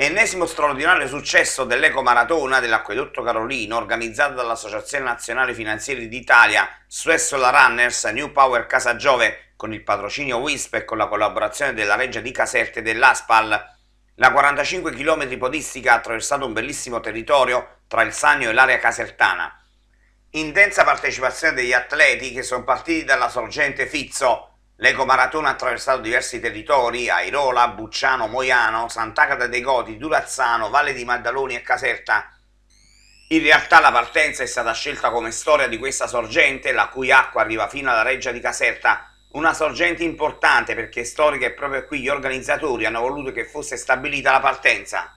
Ennesimo straordinario successo dell'ecomaratona dell'Acquedotto Carolino organizzata dall'Associazione Nazionale Finanzieri d'Italia Suessola Runners New Power Casa Giove con il patrocinio WISP e con la collaborazione della Reggia di Caserte e dell'ASPAL. La 45 km podistica ha attraversato un bellissimo territorio tra il Sannio e l'area casertana. Intensa partecipazione degli atleti che sono partiti dalla sorgente Fizzo, L'Eco Maratona ha attraversato diversi territori, Airola, Bucciano, Moiano, Sant'Agata dei Goti, Durazzano, Valle di Maddaloni e Caserta. In realtà la partenza è stata scelta come storia di questa sorgente, la cui acqua arriva fino alla reggia di Caserta, una sorgente importante perché storica e proprio qui gli organizzatori hanno voluto che fosse stabilita la partenza.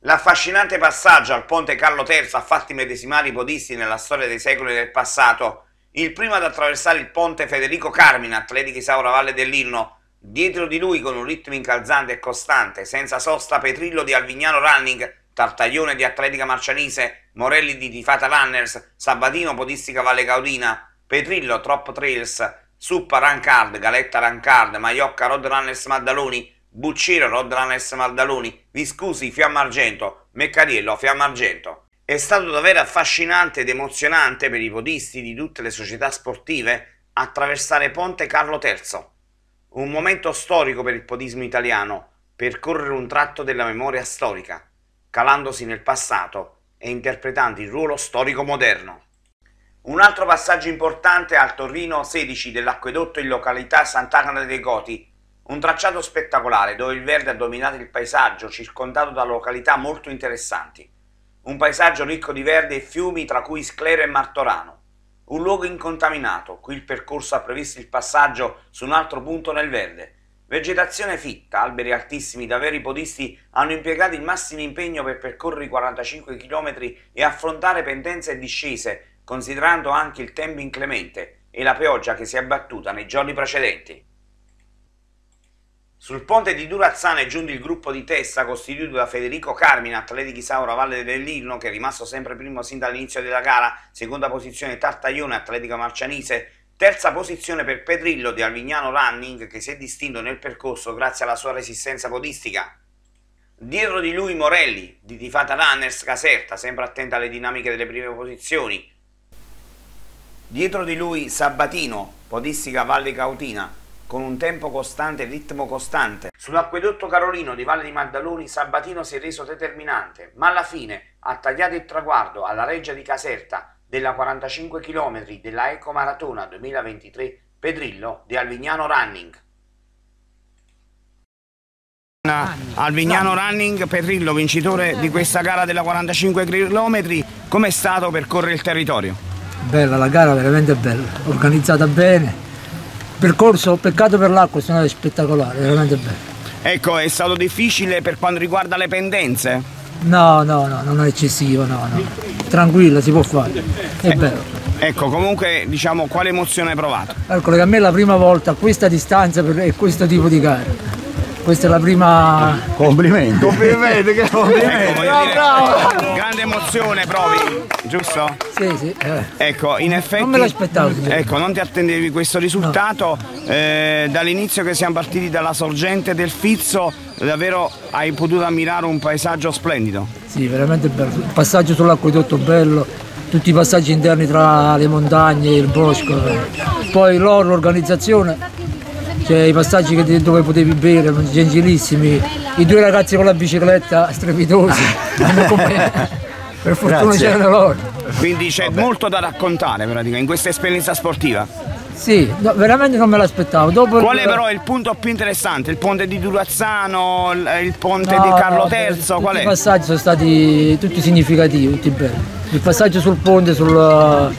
L'affascinante passaggio al ponte Carlo III ha medesimare i podisti nella storia dei secoli del passato, il primo ad attraversare il ponte Federico Carmine, atletico Isaura Valle dell'Irno. Dietro di lui, con un ritmo incalzante e costante, senza sosta, Petrillo di Alvignano Running, Tartaglione di Atletica Marcianise, Morelli di Tifata Runners, Sabatino Podistica Valle Caudina, Petrillo Trop Trails, Suppa Rancard, Galetta Rancard, Maiocca Road Runners Maddaloni, Bucciro Road Runners Maddaloni, Viscusi Fiamma Argento, Meccariello Fiamma Argento. È stato davvero affascinante ed emozionante per i podisti di tutte le società sportive attraversare Ponte Carlo III, un momento storico per il podismo italiano, percorrere un tratto della memoria storica, calandosi nel passato e interpretando il ruolo storico moderno. Un altro passaggio importante al Torrino 16 dell'acquedotto in località Sant'Agata dei Goti, un tracciato spettacolare dove il verde ha dominato il paesaggio circondato da località molto interessanti. Un paesaggio ricco di verde e fiumi, tra cui Sclero e Martorano. Un luogo incontaminato, qui il percorso ha previsto il passaggio su un altro punto nel verde. Vegetazione fitta, alberi altissimi, davvero i podisti hanno impiegato il massimo impegno per percorrere i 45 km e affrontare pendenze e discese, considerando anche il tempo inclemente e la pioggia che si è abbattuta nei giorni precedenti. Sul ponte di Durazzano è giunto il gruppo di testa costituito da Federico Carmine, atleti Isaura Valle dell'Irno, che è rimasto sempre primo sin dall'inizio della gara, seconda posizione Tartaglione, Atletica Marcianise, terza posizione per Pedrillo di Alvignano Running, che si è distinto nel percorso grazie alla sua resistenza podistica. Dietro di lui Morelli, di Tifata Runners Caserta, sempre attenta alle dinamiche delle prime posizioni. Dietro di lui Sabatino, podistica Valle Cautina, con un tempo costante e ritmo costante. Sull'acquedotto Carolino di Valle di Maddaloni Sabatino si è reso determinante, ma alla fine ha tagliato il traguardo alla reggia di Caserta della 45 km della Eco Maratona 2023 Pedrillo di Alvignano Running. Alvignano Running, Pedrillo, vincitore di questa gara della 45 km, com'è stato percorrere il territorio? Bella la gara, veramente bella, organizzata bene, percorso, peccato per l'acqua, sono spettacolare, veramente bello. Ecco, è stato difficile per quanto riguarda le pendenze? No, no, no, non è eccessivo, no, no. Tranquilla, si può fare. È eh, bello. Ecco, comunque, diciamo, quale emozione hai provato? Ecco, che a me è la prima volta a questa distanza per questo tipo di gara questa è la prima complimenti complimenti che complimenti ecco, no, bravo. grande emozione provi giusto? sì sì eh. ecco in effetti non me l'aspettavo ecco non ti attendevi questo risultato no. eh, dall'inizio che siamo partiti dalla sorgente del Fizzo davvero hai potuto ammirare un paesaggio splendido sì veramente bello il passaggio sull'acquedotto bello tutti i passaggi interni tra le montagne e il bosco poi loro l'organizzazione cioè, i passaggi dove potevi bere, gentilissimi, i due ragazzi con la bicicletta strepitosi, per fortuna c'erano loro. Quindi c'è Vabbè. molto da raccontare praticamente in questa esperienza sportiva. Sì, no, veramente non me l'aspettavo. Qual è però il punto più interessante? Il ponte di Durazzano, il ponte no, di Carlo no, III? Qual è? I passaggi sono stati tutti significativi, tutti belli. Il passaggio sul ponte, sul,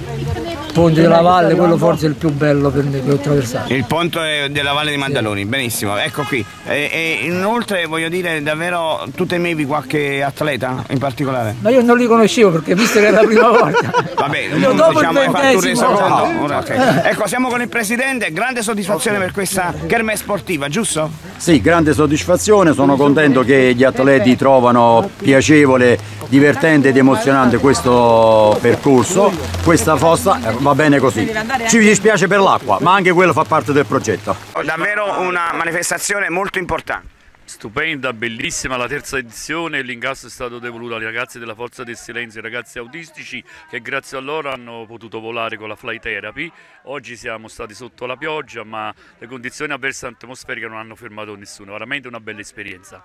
ponte della valle, quello forse è il più bello per me che ho attraversato. Il ponte della valle di Maddaloni, sì. benissimo, ecco qui. E, e, inoltre voglio dire davvero, tu temevi qualche atleta in particolare? Ma io non li conoscevo perché visto che è la prima volta. Va bene, io dopo diciamo, il ventesimo. No. No, okay. Ecco, siamo con il presidente, grande soddisfazione okay. per questa kermesse sportiva, giusto? Sì, grande soddisfazione, sono contento che gli atleti trovano piacevole, divertente ed emozionante questo percorso, questa fossa va bene così. Ci dispiace per l'acqua, ma anche quello fa parte del progetto. Davvero una manifestazione molto importante. Stupenda, bellissima la terza edizione, l'incasso è stato devoluto ai ragazzi della Forza del Silenzio, ai ragazzi autistici che grazie a loro hanno potuto volare con la fly therapy. Oggi siamo stati sotto la pioggia ma le condizioni avverse atmosferiche non hanno fermato nessuno, veramente una bella esperienza.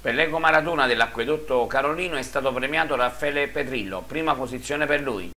Per l'eco maratona dell'acquedotto Carolino è stato premiato Raffaele Petrillo, prima posizione per lui.